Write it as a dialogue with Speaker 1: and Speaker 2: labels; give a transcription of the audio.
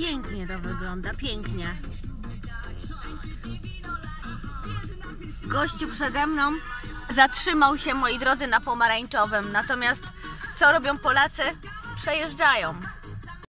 Speaker 1: Pięknie to wygląda, pięknie. Gościu przede mną zatrzymał się, moi drodzy, na pomarańczowym. Natomiast co robią Polacy? Przejeżdżają.